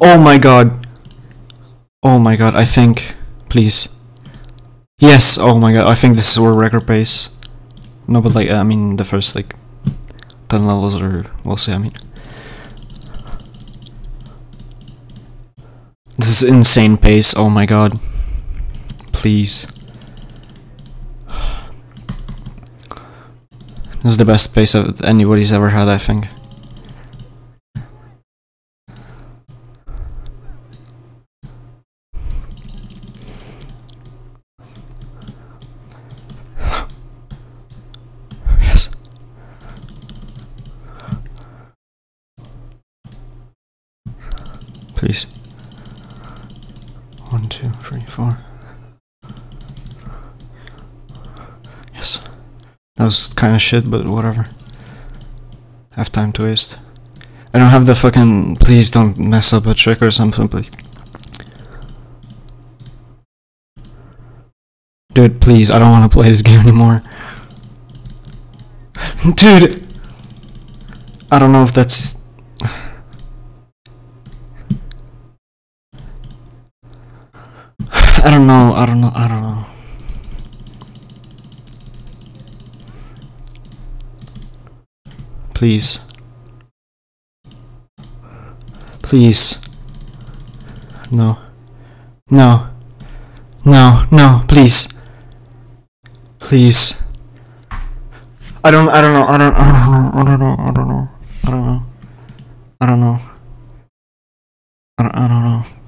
Oh my god. Oh my god, I think. Please. Yes, oh my god, I think this is our record pace. No, but like, I mean, the first like 10 levels, or we'll see, I mean. This is insane pace, oh my god. Please. This is the best pace anybody's ever had, I think. yes. Please. One, two, three, four. Yes. That was kind of shit, but whatever. Have time to waste. I don't have the fucking. Please don't mess up a trick or something, please. Dude, please, I don't want to play this game anymore. Dude! I don't know if that's. I don't know, I don't know, I don't know. Please. Please. No. No. No, no, please. Please. I don't I don't know, I don't I don't know, I don't know, I don't know. I don't know. I don't I don't know.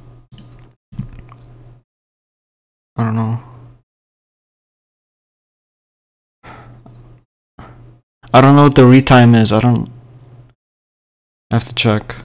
I don't know. I don't know what the retime is. I don't I have to check.